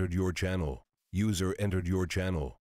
entered your channel. User entered your channel.